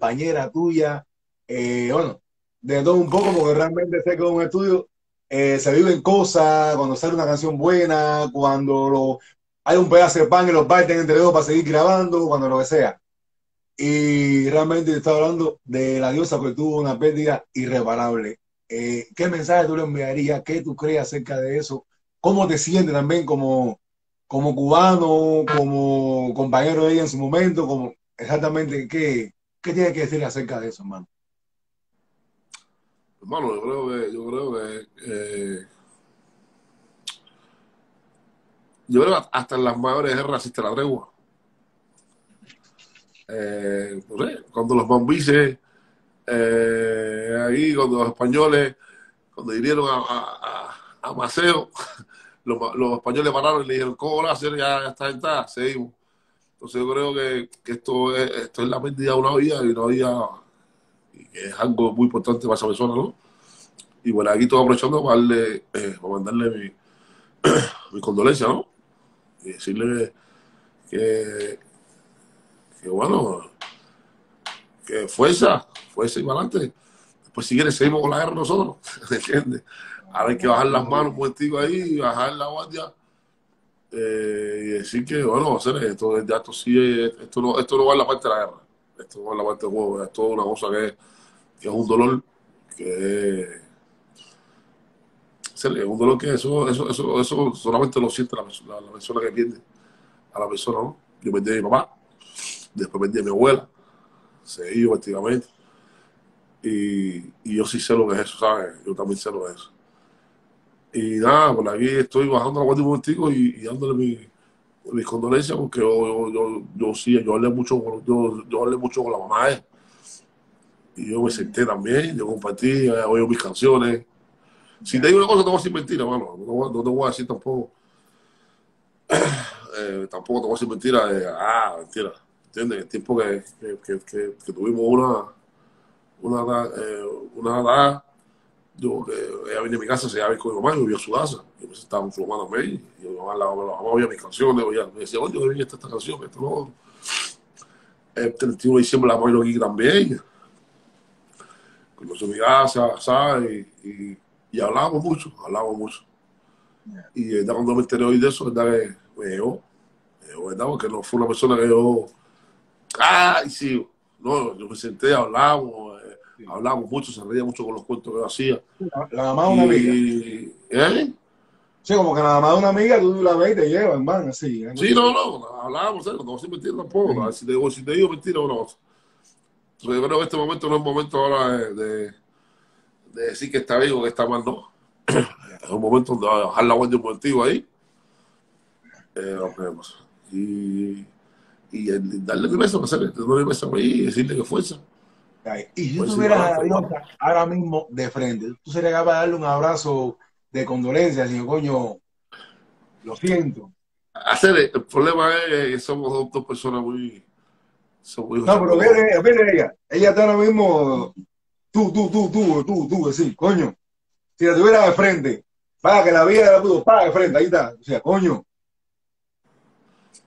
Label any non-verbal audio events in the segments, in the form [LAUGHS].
compañera tuya, eh, bueno, de todo un poco, porque realmente sé que es un estudio eh, se viven cosas, cuando sale una canción buena, cuando lo, hay un pedazo de pan y los parten entre dos para seguir grabando, cuando lo que sea. Y realmente estaba hablando de la diosa que tuvo una pérdida irreparable. Eh, ¿Qué mensaje tú le enviarías? ¿Qué tú crees acerca de eso? ¿Cómo te sientes también como, como cubano, como compañero de ella en su momento? Como, exactamente, ¿qué, qué tienes que decir acerca de eso, hermano? Hermano, yo creo que, yo creo que eh, yo creo que hasta en las mayores guerras existe la tregua. Eh, cuando los mambises, eh, ahí, cuando los españoles, cuando hirieron a, Maceo, [LAUGHS] los, españoles pararon y le dijeron, ¿cómo lo hacer? Está, ya está, seguimos. Entonces yo creo que, que esto, es, esto es la pérdida de una vida y una vida que es algo muy importante para esa persona, ¿no? Y bueno, aquí estoy aprovechando para, darle, eh, para mandarle mi, [CLEARS THROAT] condolencia, ¿no? Y decirle que, que, bueno, que fuerza, fuerza y para adelante. Después si quieres seguimos con la guerra nosotros, [LAUGHS] ¿entiendes? Ahora hay que bajar las manos un ahí, bajar la guardia eh, y decir que, bueno, esto, ya esto sí, esto no, esto no va en la parte de la guerra, esto no va en la parte del juego, esto es una cosa que es un dolor que es un dolor que eso, eso, eso, eso solamente lo siente la, persona que pierde a la persona, ¿no? Yo perdí a mi papá, después perdí a mi abuela, se iba efectivamente. Y, y, yo sí sé lo que es eso, ¿sabes? Yo también sé lo que es eso. Y nada, por aquí estoy bajando la guardia un y, y dándole mi, mis condolencias porque yo, yo, yo, sí, yo hablé mucho, yo, yo hablé mucho con la mamá de él y yo me senté también, yo compartí, oí mis canciones. Si te digo una cosa, te voy a decir mentira, mano. No, te voy a decir tampoco. [CLEARS THROAT] Eh, tampoco te voy a decir mentira ah, mentira. ¿Entiendes? El tiempo que, que, que, tuvimos una, una, eh, una yo, que ella venía a mi casa, se iba con mi mamá, yo vivía a su casa. Yo me sentaba en su mamá también. Y mi mamá, la, la, mamá oía mis canciones, oía, me decía, oye, oye, esta, esta canción, esto, no. El 31 de diciembre la mamá aquí también conoció mi casa, ¿sabes? Y, y, hablábamos mucho, hablábamos mucho. Y eh, cuando me enteré hoy de eso, ¿verdad? Que me llegó, ¿verdad? Porque no fue una persona que yo, ¡ay, sí! No, yo me senté, hablábamos, eh, hablábamos mucho, se reía mucho con los cuentos que yo hacía. La, mamá de una amiga. ¿Eh? Sí, como que la mamá de una amiga, tú la ves y te llevas, hermano, así. ¿eh? Sí, no, no, hablábamos, ¿eh? no voy a decir mentira tampoco. Si, te, si te digo mentira, cosa yo creo que este momento no es momento ahora de, de, decir que está vivo, que está mal, no. es un momento donde bajar la guardia un momentito ahí. Eh, y, y darle mi beso, hacerle mi beso ahí y decirle que fuerza. Y si pues tú tuvieras a Dios ahora mismo de frente, tú serías capaz de darle un abrazo de condolencia, y coño, lo siento. Hacer, el problema es que somos dos, dos personas muy, no, pero viene, viene ella. Ella está ahora mismo. Tú, tú, tú, tú, tú, tú, sí, coño. Si la tuviera de frente, para que la vida la pudo, para de frente, ahí está. O sea, coño.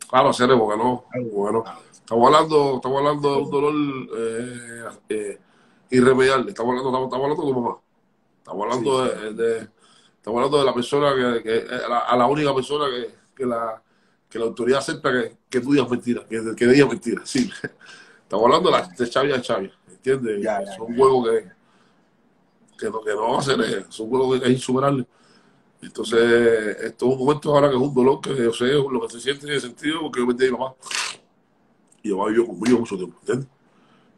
Claro, serio, porque no. Bueno, estamos hablando, estamos hablando de un dolor eh, eh, irremediable. Estamos hablando, estamos, hablando de tu mamá. Estamos hablando de, de, estamos hablando de la persona que, que a, la, única persona que, que la que la autoridad acepta que, que tú digas mentira, que, que digas mentira. Sí. [LAUGHS] Estamos hablando de, la, de Xavi a Xavi, ¿entiendes? Ya, ya, son juegos que, que, no, que no a ser, eh, son juegos que es insuperable. Entonces, esto es un momento ahora que es un dolor que yo sé lo que se siente en ese sentido, porque yo metí a mi mamá. Y yo vivió conmigo mucho tiempo, ¿entiendes?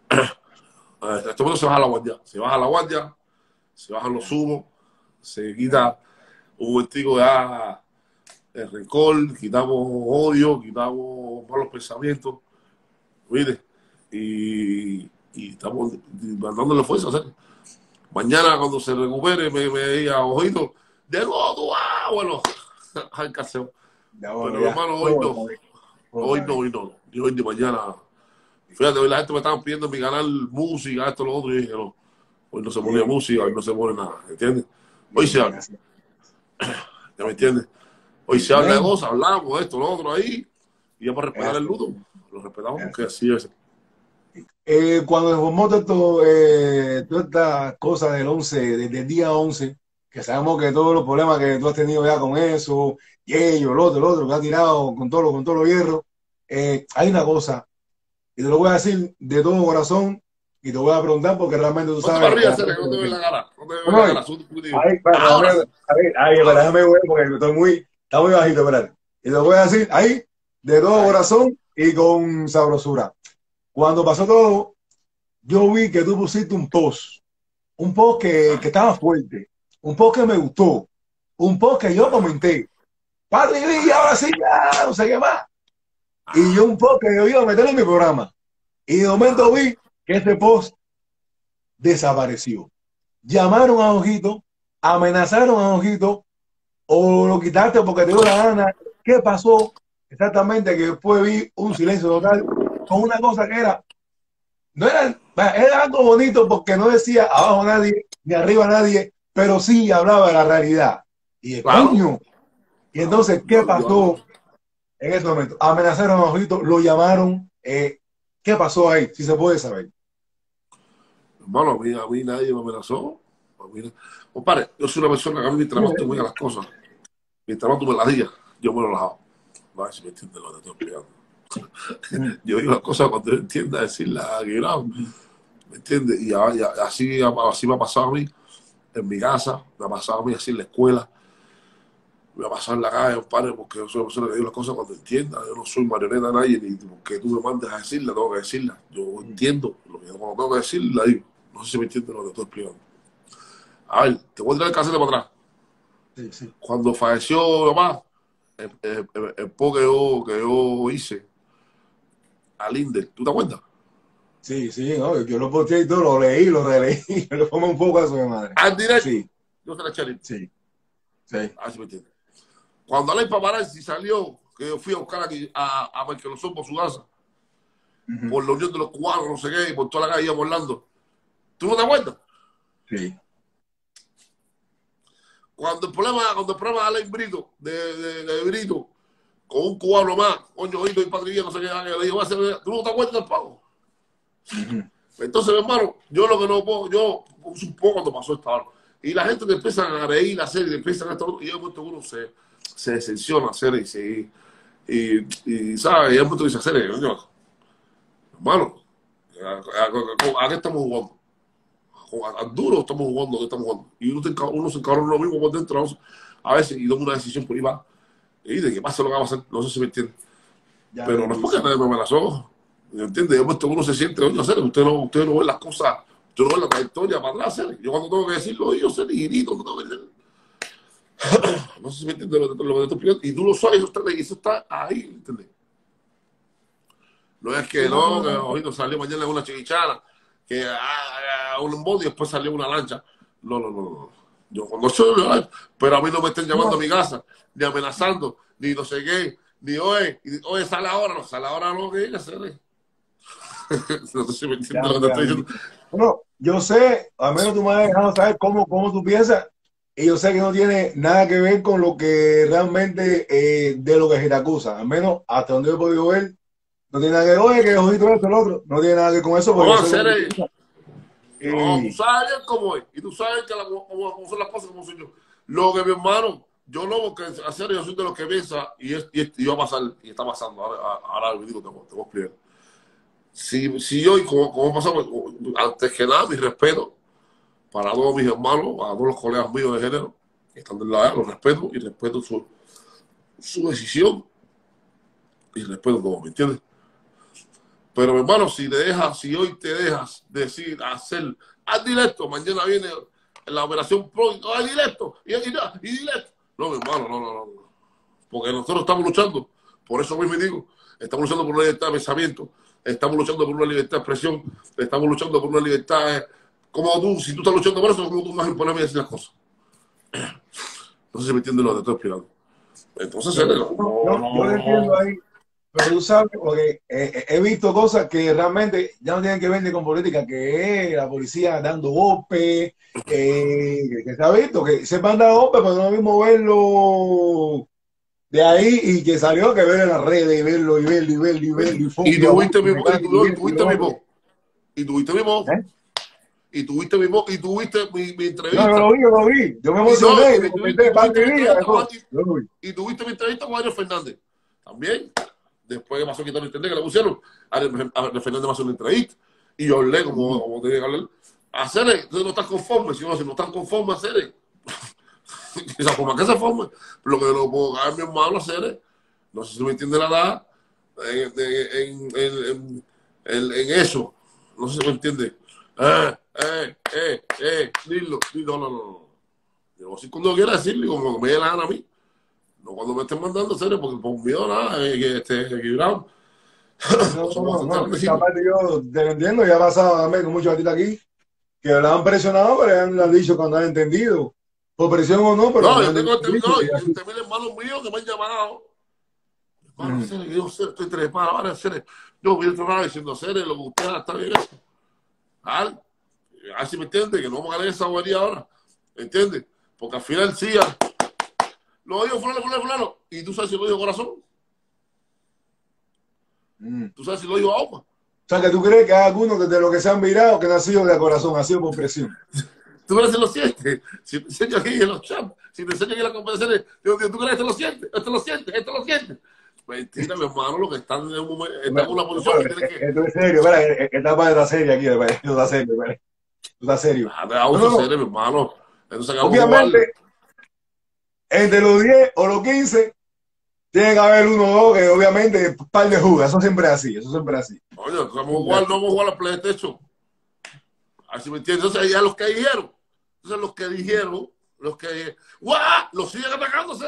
[CLEARS THROAT] Este momento se baja la guardia, se baja la guardia, se bajan los humos, se quita un de ah, el rencor, quitamos odio, quitamos malos pensamientos, mire, y, y estamos mandándole fuerza. ¿sabes? Mañana cuando se recupere me, me diga, ojito, llegó tu bueno, [LAUGHS] al caseo. Pero hermano, hoy no, hoy no, hoy no, hoy ni mañana. Fíjate, hoy la gente me estaba pidiendo en mi canal música, esto, lo otro, y dije, no, hoy no se pone música, hoy no se pone nada, ¿entiendes? Hoy se habla. ¿Ya me entiendes? Hoy se habla de vos, hablamos de esto, lo otro ahí, y ya para respetar el luto, lo respetamos porque así es. eh, cuando se formó todo eh, todas estas cosas del 11, desde el día 11, que sabemos que todos los problemas que tú has tenido ya con eso, y ellos, el otro, el otro, que ha tirado con todo, con todos los hierros, eh, hay una cosa, y te lo voy a decir de todo corazón, y te voy a preguntar porque realmente tú sabes. Te rías, no te la gana. No te la gana. Ahí, ahí, déjame ver porque estoy muy, está muy bajito, espérate. Y te lo voy a decir ahí, de todo corazón y con sabrosura. Cuando pasó todo, yo vi que tú pusiste un post, un post que, que estaba fuerte, un poco que me gustó, un poco que yo comenté. Padre, y ahora sí, ya, no sé qué más. Y yo un poco que yo iba a meter en mi programa. Y de momento vi que ese post desapareció. Llamaron a Ojito, amenazaron a Ojito, o lo quitaste porque te dio la gana. ¿Qué pasó? Exactamente, que después vi un silencio total con una cosa que era, no era, era algo bonito porque no decía abajo nadie, ni arriba nadie, pero sí hablaba de la realidad. Y el coño. Y entonces, ¿qué pasó en ese momento? Amenazaron a Ojito, lo llamaron. Eh, ¿Qué pasó ahí? Si se puede saber. Hermano, a mí, a mí nadie me amenazó. Compadre, yo soy una persona que a mí me trabajo muy a las cosas. Mi trabajo me las digas, yo me lo hago. No sé si me entiendes lo que estoy explicando. [LAUGHS] yo digo las cosas cuando yo entienda decirlas aquí, ¿me entiendes? Y, así, así me ha pasado a mí en mi casa, me ha pasado a mí así en la escuela, ha pasado en la calle, padre, porque yo soy una persona que digo las cosas cuando entienda. Yo no soy marioneta de nadie, ni porque tú me mandes a decirla, tengo que decirla. Yo entiendo lo que cuando tengo que decir, la digo. No sé si me entiendes lo que estoy explicando. A ver, te voy a traer el casete para atrás. Sí, sí. Cuando falleció mi mamá, el, el, el, que yo, que yo hice a Linder, ¿tú te acuerdas? Sí, sí, no, yo lo posteé y todo, lo leí, lo releí, [LAUGHS] lo pongo un poco a su madre. ¿Al directo? Sí. Yo se la eché Sí. Sí. Así me entiende. Cuando Alain Paparazzi salió, que yo fui a buscar aquí a, a Michael Osorbo por su casa, por la unión de los cubanos, no sé qué, y por toda la calle hablando. ¿Tú no te acuerdas? Sí. Cuando el problema, cuando el problema de Alain Brito, de, de, de Brito, con un cubano más, coño, oído y padrilla, no sé qué, le dijo, ¿tú no te acuerdas del pago? Entonces, hermano, yo lo que no puedo, yo poco cuando pasó esta hora. Y la gente te empieza a reír, a hacer, y empiezan a estar, y yo que uno se, se decepciona a hacer y se, y, y, ¿sabes? Y hay un dice hacer, hermano, ¿a, qué estamos jugando? A, duro estamos jugando, ¿qué estamos jugando? Y uno, te, uno se encarga lo mismo por dentro, a veces, y toma una decisión por ahí va. Y de que pase lo que va a hacer, no sé si me entiende. Pero no es porque nadie me amenazó. ¿Me entiende? Yo puesto uno se siente, oye, hacer, usted no, usted no ve las cosas, yo no veo la trayectoria para atrás, hacer. Yo cuando tengo que decirlo, yo sé, y grito, no tengo que decirlo. [COUGHS] No sé si me entiende lo, lo, que estoy Y tú lo sabes, eso está, eso está ahí, ¿entiendes? No es que no, que hoy salió mañana una chiquichana, que a, ah, un bote y después salió una lancha. No, no, no, no. Yo cuando soy pero a mí no me estén llamando a mi casa, ni amenazando, ni no sé qué, ni oye, oye, sale ahora, no, sale ahora no, que ella se [LAUGHS] no sé si me entiendes lo que estoy diciendo. Bueno, yo sé, al menos tú me has dejado saber cómo, cómo tú piensas, y yo sé que no tiene nada que ver con lo que realmente eh, de lo que se te acusa, al menos hasta donde he podido ver, no tiene nada que ver, oye, que ojito esto, el otro, no tiene nada que ver con eso. No, hacer no, tú sabes cómo es, y tú sabes que la, cómo, cómo, son las cosas, como soy yo. Lo que mi hermano, yo no, porque hacer, yo soy de los que piensa, y, es, y, y va a pasar, y está pasando, ahora, ahora digo, te, te voy a explicar. Si, si yo, y como, como pasamos, antes que nada, mi respeto para todos mis hermanos, para todos los colegas míos de género, que están del lado, los respeto y respeto su, decisión y respeto todo, ¿me entiendes? Pero mi hermano, si te dejas, si hoy te dejas decir, hacer, haz directo, mañana viene la operación pro, haz directo, y, y, y directo. No, mi hermano, no, no, no. Porque nosotros estamos luchando, por eso mismo digo, estamos luchando por la libertad de pensamiento, estamos luchando por una libertad de expresión, estamos luchando por una libertad, eh, como tú, si tú estás luchando por eso, como tú vas a imponerme a decir las cosas. [CLEARS THROAT] No sé si me entiendes lo que te estoy explicando. Entonces, yo, no, yo, entiendo ahí, pero tú sabes, porque he visto cosas que realmente ya no tienen que ver ni con política, que es la policía dando golpes, eh, que, se ha visto, que se manda golpes, pero no es mismo verlo de ahí y que salió que ver en las redes y verlo y verlo y verlo y verlo. Y, y tuviste mi, Y tuviste mi voz. ¿Eh? Y tuviste mi voz. Y tuviste mi, mi entrevista. No, yo lo vi, yo lo vi. Yo me emocioné. y tuviste- tuviste mi entrevista Yo lo vi. y tuviste mi entrevista con Ariel Fernández. También. Después que pasó a quitar el internet que le pusieron, Ariel, Ariel Fernández me hace una entrevista. Y yo hablé como, como tenía que hablar. Tú no estás conforme, si no, si no estás conforme, hacer. [LAUGHS] Esa forma que se forme. Lo que no puedo caer mi hermano hacer. No sé si me entiende la edad. En, en, en, en, en- eso. No sé si me entiende. Eh, eh, eh, eh, dilo, dilo, no, no, no. Yo sí cuando quiera decirle, como me dé la gana a mí. No cuando me estén mandando serio, porque por miedo nada, eh, que esté equilibrado. [LAUGHS] No, no, no, yo te lo entiendo, ya también con muchos artistas aquí que la han presionado, pero ya le han dicho cuando han entendido. Por presión o no, pero. No, me yo tengo que y también hermanos míos que me han llamado. Hermano, Ujú. serio, yo estoy trepado, ahora serio. Yo voy a diciendo serio, lo que usted está bien eso. ¿Vale? Así me entiende, que no vamos a ganar esa bobería ahora. ¿Entiendes? Porque al final sí. Lo dijo fulano, fulano, fulano. Y tú sabes si lo dijo corazón. Mm. Tú sabes si lo dijo a Opa. O sea, que tú crees que hay algunos que de lo que se han virado que no ha sido de corazón, ha sido por presión. [LAUGHS] Tú crees que lo sientes. Si te enseño aquí en los chats, si te enseño aquí en las conversaciones, yo digo, tú crees que lo sientes, esto lo sientes, esto lo sientes. Mentira, mi hermano, lo que están en, un momento, están en una posición que tienen que. Esto es serio, espera, esta parte está seria aquí, esto está serio, espera. Está serio. Ah, No, no. serio, mi hermano. Entonces, Obviamente, entre los 10 o los 15, tiene que haber uno o dos que obviamente par de jugas, eso siempre es así, eso siempre es así. Oye, vamos a jugar, no vamos a jugar a PlayStation. Así me entiendes. Entonces, ya los que dijeron, entonces los que dijeron, los que. ¡Guau! Los siguen atacándose.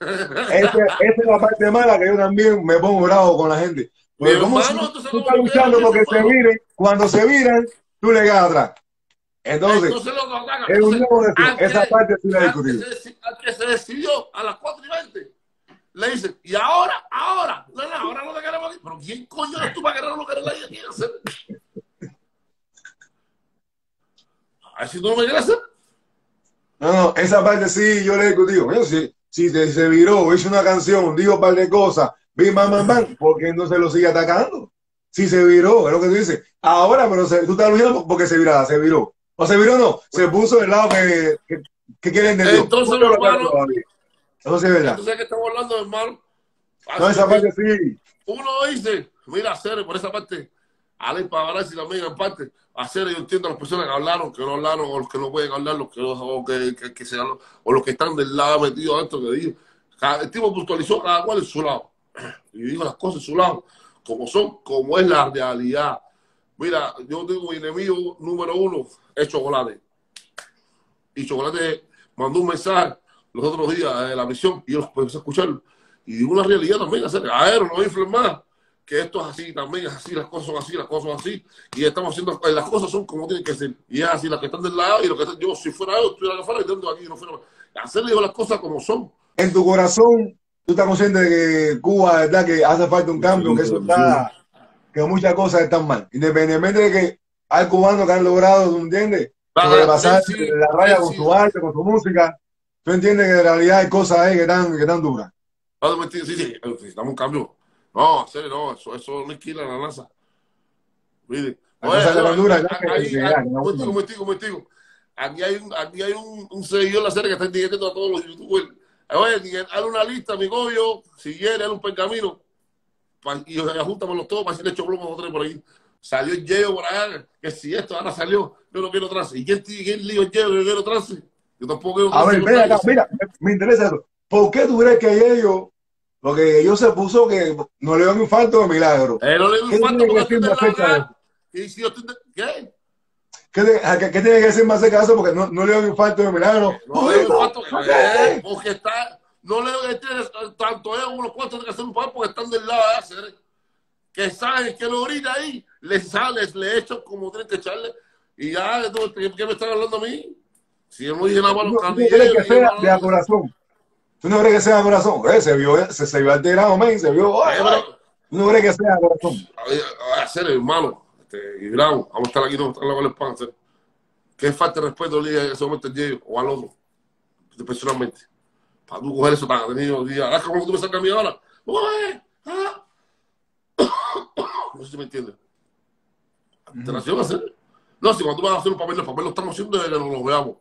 Esa es la parte mala que yo también me pongo bravo con la gente. Porque Mi como hermano, si entonces, tú ¿cómo estás luchando porque se viren, cuando se viran, tú le quedas atrás. Entonces, Entonces atacan. es un nuevo que- Esa parte sí la he al que se que decidió a las 4 y 20, le dicen, y ahora, ahora, no, no, ahora no te queremos aquí. Pero ¿quién coño eres tú para querer no querer ahí aquí? hacer? A ver si tú no me quieres hacer. No, no, esa parte sí yo le he discutido. Bueno, si, si te- se viró, hizo una canción, dijo un par de cosas, bam, bam, bam, ¿por qué no se lo sigue atacando? Si se viró, es lo que tú dices. Ahora, pero se- tú estás luchando porque se viraba, se viró. O se viró no, se puso del lado que, que, que quiere entender. Entonces, no hermano. Eso sí es verdad. Entonces, ¿qué estamos hablando, hermano? No, esa que parte sí. Uno dice, mira, hacer por esa parte, Ale Pavarazzi también, en parte, hacer, yo entiendo a las personas que hablaron, que no hablaron, o los que no pueden hablar, los que, no- o que, que, que se o los que están del lado metidos adentro, que digo. Cada, el tipo puntualizó cada cual en su lado. [CLEARS THROAT] Y dijo las cosas en su lado, como son, como es la realidad. Mira, yo tengo mi enemigo número uno, es chocolate. Y chocolate mandó un mensaje los otros días de la misión y yo los empecé a escucharlo. Y digo una realidad también, hacer aero, no inflen más, que esto es así, también es así, las cosas son así, las cosas son así, y estamos haciendo, eh, las cosas son como tienen que ser, y es así, las que están del lado, y lo que están, yo, si fuera yo, estuviera acá afuera, y dentro aquí, no fuera, hacer digo las cosas como son. En tu corazón, tú estás consciente de que Cuba, ¿verdad? Que hace falta un cambio, que eso está, que muchas cosas están mal. Independientemente de que hay cubanos que han logrado, ¿tú entiendes? Sobrepasar Sí, sí, la raya sí, con su arte, con su música. Tú entiendes que en realidad hay cosas ahí que están, que están duras. No, sí, sí, necesitamos un cambio. No, serio, no, eso, eso no esquila la NASA. Mire. Aquí hay un, aquí hay un, un seguidor de la serie que está etiquetando a todos los youtubers. Oye, haz una lista, mi goyo, si haz un pergamino. Y ajúntamelos todos para si le echo plomo a tres por ahí. Salió el Yeo por allá, que si esto ahora salió, yo no quiero trance. ¿Y quién, quién lío el Yeo? Yo quiero trance. Yo tampoco quiero A trance ver, ven nadie. acá, mira, me, interesa eso. ¿Por qué tú crees que ellos, porque ellos se puso que no le dio un infarto de milagro? Eh, no le ¿Qué un que porque decir estoy de acerca de la eso? Y si yo estoy de... ¿Qué? ¿Qué, te- a qué- tiene que decir más de eso? Porque no, no le dio un infarto de milagro. No le doy un falto ¿por eh, qué? porque está... No le doy este, tanto ellos los cuantos tienen que hacer un falto porque están del lado de hacer. Que saben que lo orina ahí, les sales, le echan como tienen que echarle. Y ya, ¿qué qué me están hablando a mí? Si yo no dije nada ¿Tú para los tú no crees que sea de a corazón? ¿Tú no crees que sea de corazón? Eh, se vio, se, se vio alterado, men, se vio. ay, Eh, pero- ¿Tú no crees que sea de corazón? a ver, a hacer hermano, este, y bravo, vamos a estar aquí, no vamos a pan, hacer. ¿Qué falta de respeto le en ese momento al Diego o al otro? Personalmente. Para tú coger eso tan atenido, día, ah, ¿cómo tú me sacas a mí ahora? Ah. [COUGHS] No sé si me entiendes. Interacción hacer. No, si cuando tú vas a hacer un papel, los papeles lo estamos haciendo desde que nos los veamos.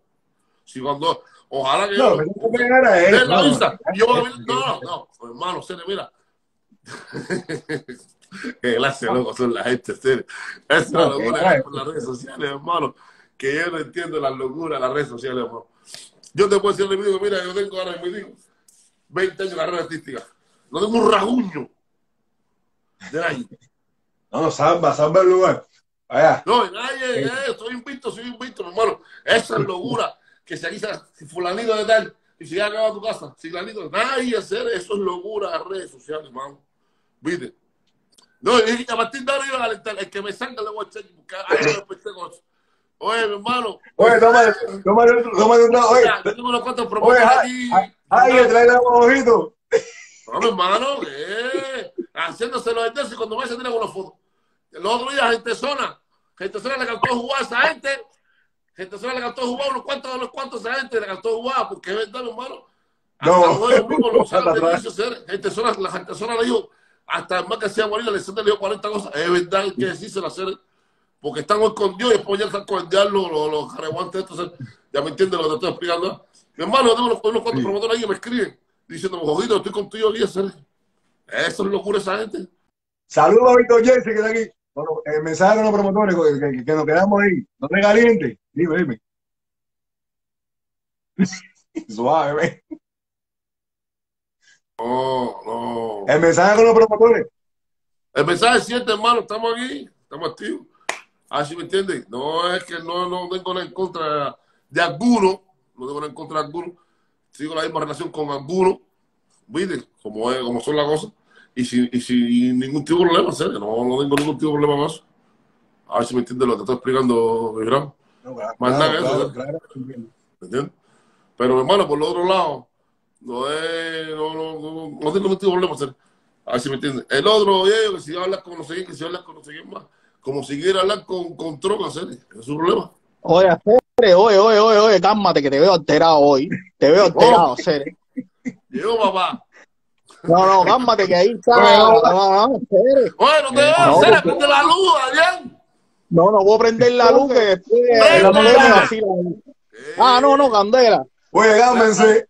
Si cuando, ojalá que No, yo, tengo que pegar a él. La No, no, no, no, hermano, serio, mira. [LAUGHS] Qué de locos son la gente, serio. Es una No, locura con las redes sociales, hermano. Que yo no entiendo las locuras de las redes sociales, hermano. Yo te puedo decir, mi digo, mira, yo tengo ahora mismo 20 años de carrera artística. No tengo un raguño de nadie. No, no, samba, samba el lugar. Allá. No, nadie, eh, soy invicto, soy invicto, mi hermano. Esa es locura. Que se avisa si fulanito de tal, y si ya acaba tu casa, si fulanito, nadie hacer eso es locura de las redes sociales, hermano. ¿Viste? No, y a partir de ahora iban a alentar, el que me salga le voy a echar, porque desperté con eso. Oye, mi hermano, Oye, toma, toma, toma trago. Oye, yo tengo unos cuantos ay, aquí. ay, ay, trae la ojito. No, mi hermano, ¿qué? Haciéndose los entonces cuando me se con la foto. El otro día, gente zona, gente zona le cantó jugar a esa gente. Gente zona le cantó jugar unos cuantos, unos cuantos a esa gente le cantó jugar, porque es verdad, mi hermano. Hasta No. [LAUGHS] saben de Atrás. inicio, ser. Gente zona, la gente zona le dijo, hasta el más que sea morir, la le dijo 40 cosas. Es verdad, que decirse hacer, porque están escondidos y después ya están con el diablo, los, los careguantes ya me entiendes lo que te estoy explicando. ¿eh? Mi hermano, yo tengo unos, unos cuantos Sí. promotores ahí que me escriben diciendo, Jojito, estoy contigo aquí. Eso es locura esa gente. Saludos a Víctor Jesse, que está aquí. Bueno, el mensaje de los promotores, que, que- que nos quedamos ahí. No te calientes. Dime, dime. [LAUGHS] Suave, ve. No, no. El mensaje con los promotores. El mensaje es cierto, hermano. Estamos aquí, estamos activos. Así me entiendes. No es que no, no tengo nada en contra de alguno. No tengo nada en contra de alguno. Sigo la misma relación con alguno. ¿Viste? Como, es, como son las cosas. Y sin, y sin ningún tipo de problema, en serio. No, no tengo ningún tipo de problema más. A ver si me entiendes lo que te estoy explicando, mi gran. No, claro, Más nada que claro, eso, claro, ¿eh? ¿Me entiendes? Pero, hermano, por el otro lado, no es, no, no, no, no tengo ningún tipo de problema. hacer. A ver si me entiendes. El otro, oye, que si hablas con no sé quién, que si hablas con no sé quién más, como si quiera hablar con, con Tron, hacer, es su problema. Oye, Cere, oye, oye, oye, oye, cálmate que te veo alterado hoy. Te veo [LAUGHS] alterado, Cere. Llegó papá. No, no, cálmate que ahí está. Oye, No, no, no, Cere. Oye, no te hacer, porque- prende la luz, Adrián. No, no puedo prender la luz que después la me vacila. Ah, no, no, candela. Oye, cálmense.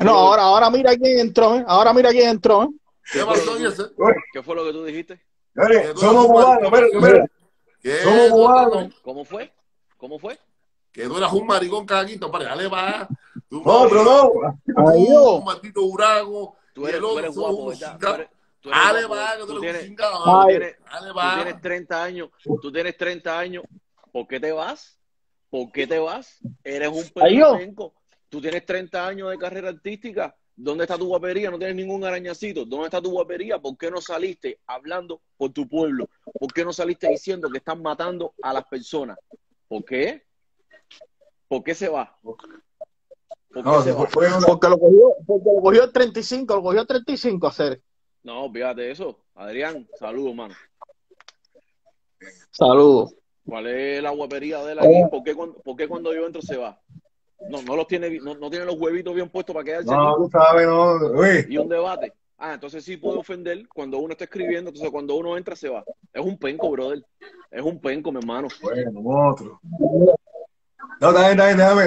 No, ahora, ahora mira quién entró, ¿eh? Ahora mira quién entró, ¿eh? ¿Qué pasó, ese? ¿Qué fue lo que tú dijiste? Oye, somos cubanos. Somos cubanos. ¿Cómo fue? ¿Cómo fue? Que tú eras un maricón caguito, para dale va. Tú, No, pero no. tú, Adiós. un maldito urago. Tú eres, el tú otro eres guapo. Tú eres, tú eres Dale guapo, va, que tú tú eres un tienes, chingado. tú Ay. tienes, Dale tú va. tienes 30 años, tú tienes 30 años, ¿por qué te vas? ¿Por qué te vas? Eres un Ay, pendejo. Tú tienes 30 años de carrera artística. ¿Dónde está tu guapería? No tienes ningún arañacito. ¿Dónde está tu guapería? ¿Por qué no saliste hablando por tu pueblo? ¿Por qué no saliste diciendo que están matando a las personas? ¿Por qué? ¿Por qué se va? ¿Por qué No, se va? fue, fue una- Porque lo cogió, porque lo cogió el 35, lo cogió el 35 a Cere. No, fíjate eso. Adrián, saludos, mano. Saludos. ¿Cuál es la guapería de él aquí? ¿Por qué, cuando, por qué cuando yo entro se va? No, no los tiene, no, no tiene los huevitos bien puestos para quedarse No, tú sabes, no. Y un debate. Ah, entonces sí puede ofender cuando uno está escribiendo, entonces cuando uno entra se va. Es un penco, brother. Es un penco, mi hermano. bueno, monstruo. No, está bien, está bien, déjame,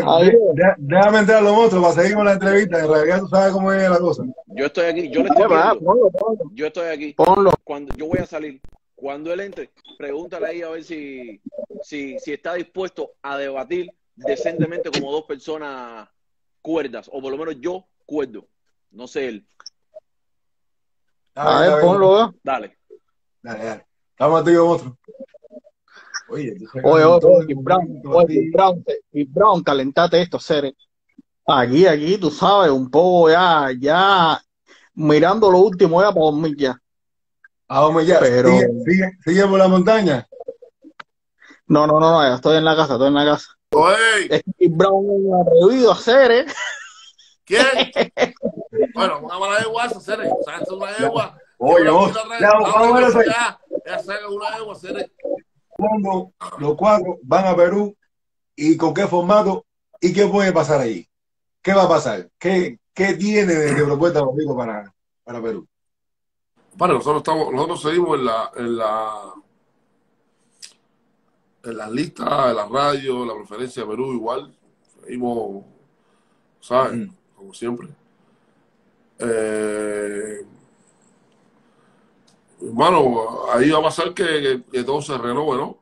de- déjame entrar a los monstruos para seguir con la entrevista. En realidad tú sabes cómo es la cosa. Yo estoy aquí, yo le estoy va, viendo. Ponlo, ponlo. Yo estoy aquí. Ponlo. Cuando yo voy a salir, cuando él entre, pregúntale ahí a ver si, si, si está dispuesto a debatir decentemente como dos personas cuerdas, o por lo menos yo cuerdo. No sé él. A bien, ver, ponlo, ¿eh? Dale. Dale, dale. Monstruo. Oye, tú sabes Oye, oye, oye, Big Brown, oye, a ti- Big Brown, Big Brown, calentate esto, Cere. Aquí, aquí, tú sabes, un poco ya, ya, mirando lo último ya para dormir ya. Ah, vamos ya. Pero- Sigue, sigue, sigue por la montaña. No, no, no, no, ya estoy en la casa, estoy en la casa. Oye, Es que Big Brown atrevido a Cere. ¿quién? [LAUGHS] bueno, una mala de guasa, Cere. ¿Sabes? Una yegua. Oye, vamos a saca una yegua, Cere. cuando los cuatro van a Perú y con qué formato y qué puede pasar allí. ¿Qué va a pasar? ¿Qué, qué tiene de, propuesta Rodrigo para, para Perú? Para, nosotros estamos, nosotros seguimos en la, en la, en las listas, en la radio, en la preferencia de Perú, igual, seguimos, ¿sabes? Mm. Como siempre. Eh, hermano, ahí va a pasar que, que- que todo se renove, ¿no?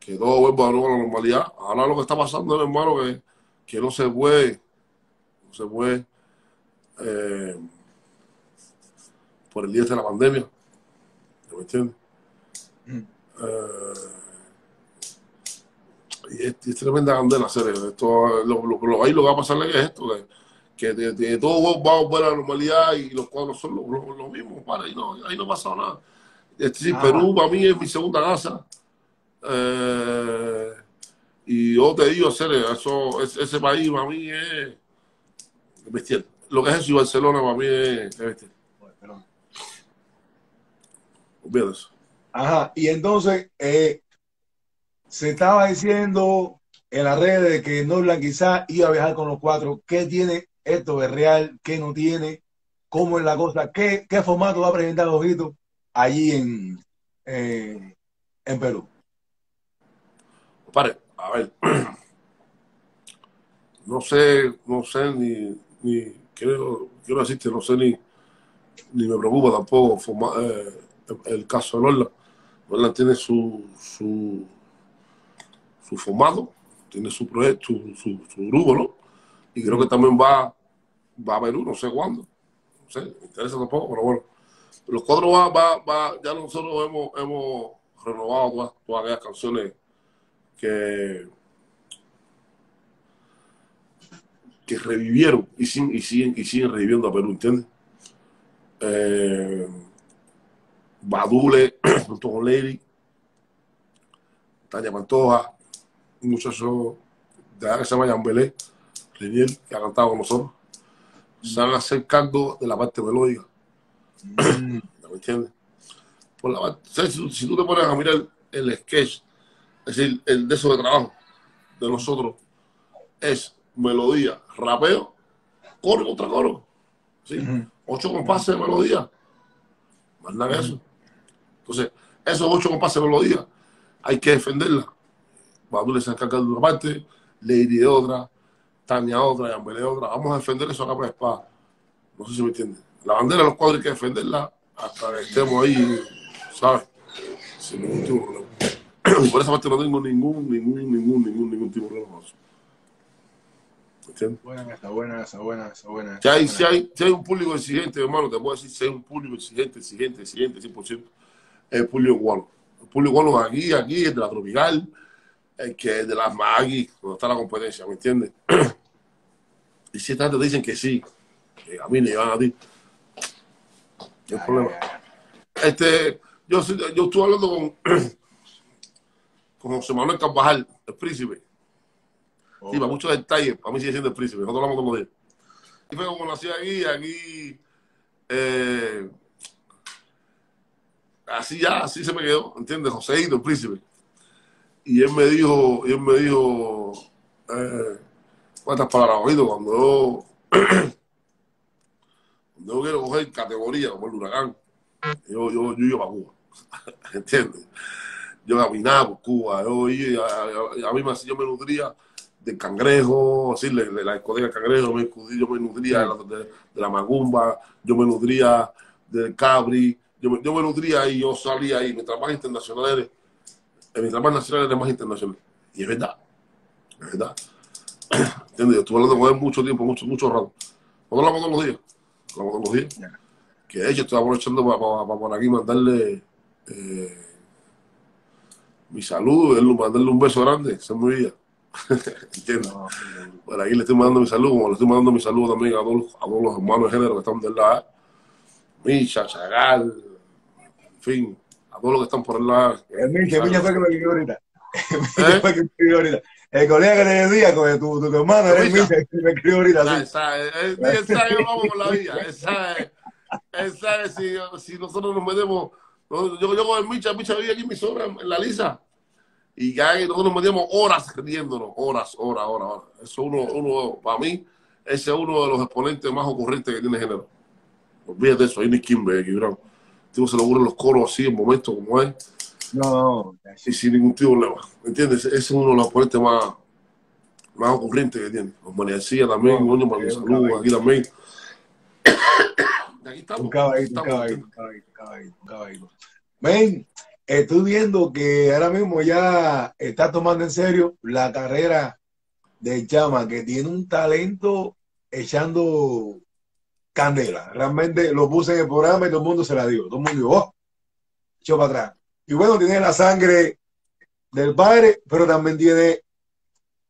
Que todo vuelva a la normalidad. Ahora lo que está pasando, hermano, que, que no se puede, no se puede, eh, por el día de la pandemia. ¿Me entiendes? Mm. Eh, es, es tremenda candela hacer esto. Lo, lo, lo- ahí lo que va a pasar es esto, que, que, de- de todo va a volver a la normalidad y los cuadros son los lo, mismos, para, ahí no, ahí no ha pasado nada. Es decir, Ah. Perú para mí es mi segunda casa. Eh, y yo te digo, serio, eso, es- ese país para mí es bestial. Lo que es eso y Barcelona para mí es, es bestial. Olvídate eso. Ajá, y entonces eh, se estaba diciendo en las redes de que Norland quizás iba a viajar con los cuatro. ¿Qué tiene esto de real? ¿Qué no tiene? ¿Cómo es la cosa? ¿Qué, qué formato va a presentar Ojito allí en, eh, en Perú? Pare, a ver. [CLEARS THROAT] No sé, no sé ni, ni quiero, quiero decirte, no sé ni, ni me preocupa tampoco eh, el, caso de Norland. Norland tiene su, su, su formato, tiene su proyecto, su, su, su grupo, ¿no? Y creo que también va, va a Perú, no sé cuándo. No sé, me interesa tampoco, pero bueno. Los cuatro va, va, va, ya nosotros hemos, hemos renovado todas, todas aquellas canciones que, que revivieron y, siguen- y, siguen, y siguen reviviendo a Perú, ¿entiendes? Eh, Badule, junto con Lady, Tania Pantoja, un muchacho de allá que se llama Yambelé, Leniel, que ha cantado con nosotros, se van a hacer cargo de la parte melódica. Mm, ¿Me entiendes? Por la, parte- ¿sabes? si, si tú te pones a mirar el sketch, es decir, el de eso de trabajo de nosotros, es melodía, rapeo, coro contra coro. ¿sí? Ocho compases de melodía. Más nada que eso. Entonces, esos ocho compases de melodía hay que defenderla. Badule se encarga de una parte, Lady de otra, Tania otra, Yambele otra. Vamos a defender eso acá para espada. No sé si me entiendes. La bandera de los cuadros hay que defenderla hasta que estemos ahí, ¿sabes? Sin ningún tipo de problema. [CLEARS THROAT] Por esa parte no tengo ningún, ningún, ningún, ningún, ningún tipo de problema. con eso. ¿Entiendes? Buena esa, buena esa, buena esa, buena Si hay, si, hay, si hay un público exigente, hermano, te puedo decir, si hay un público exigente, exigente, exigente, 100%, es el público cubano. El público cubano aquí, aquí, el de la tropical, que es de las aquí, donde está la competencia, ¿me entiendes? [CLEARS THROAT] y si te dicen que sí, que a mí le llevan a ti, Ya, problema. Este, yo, yo estuve hablando con, [CLEARS THROAT] con José Manuel Carvajal, el príncipe. Oh, Sí, para muchos detalles, para mí sigue siendo el príncipe, nosotros hablamos todos los días. Y fue como nací aquí, aquí, eh, así ya, así se me quedó, ¿entiendes? Joséito, el príncipe. Y él me dijo, y él me dijo, eh, cuántas palabras, oído, cuando yo, [CLEARS THROAT] cuando yo quiero coger categoría como el huracán, yo, yo, yo iba para Cuba, [LAUGHS] ¿entiendes? Yo caminaba por Cuba, yo, iba- a, a mí me, yo me nutría del cangrejo, así, de, de la discoteca del cangrejo, me, yo me nutría de la, de la macumba, yo me nutría del cabri, yo me, yo me nutría y yo salía ahí, mientras más internacionales, eh, mientras más nacionales, más internacionales. Y es verdad, es verdad. [CLEARS THROAT] ¿Entiendes? Yo estuve hablando con él mucho tiempo, mucho, mucho rato. Nosotros hablamos todos los días, hablamos todos los días. Que de hecho estoy aprovechando para, por aquí mandarle eh, mi saludo, darle- mandarle un beso grande, es mi vida. [LAUGHS] ¿Entiendes? no, Por aquí le estoy mandando mi saludo, como le estoy mandando mi saludo también a todos, a todos los hermanos de género que están del lado. Misha, Chagal, en fin, a todos los que están por el lado. El Micha, el Micha fue que me escribió ahorita. ¿Eh? [LAUGHS] fue que me escribió ahorita. El colega que te decía, con tu, tu, hermano. Micha, [LAUGHS] que me escribió ahorita. Esa, sí. esa, él, él sabe que vamos con la vida. Él sabe, él sabe si, si nosotros nos metemos. Yo, yo con el Micha, Micha vivía aquí en mi sobra, en la Lisa. Y ya nosotros nos metíamos horas riéndonos, horas, horas, horas, horas. Eso uno, uno, para mí, ese es uno de los exponentes más ocurrentes que tiene el género. Olvídate de eso, ahí ni Kimber, aquí, bro. Tipo, se le ocurren los coros así en momentos como es. No, y sin ningún tipo de problema. ¿Entiendes? Ese es uno de los oponentes más, más ocurrentes que tiene. Con María también, coño, un salud, aquí también. [COUGHS] Aquí estamos. un caballito, un estamos, caballito, un caballito, un caballito, un caballito. Ven, estoy viendo que ahora mismo ya está tomando en serio la carrera de Chama, que tiene un talento echando candela. Realmente lo puse en el programa y todo el mundo se la dio. Todo el mundo dijo, oh, echó para atrás. Y bueno, tiene la sangre del padre, pero también tiene